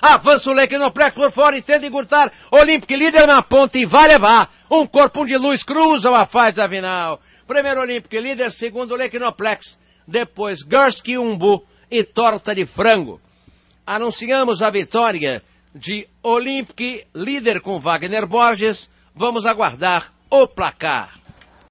Avança o Lequinoplex por fora e tenta encurtar. Olímpico líder na ponta e vai levar. Um corpo de luz cruza a fase final. Primeiro Olímpico líder, segundo Lequinoplex. Depois Gursky Umbu e torta de frango. Anunciamos a vitória de Olímpico líder com Wagner Borges. Vamos aguardar o placar.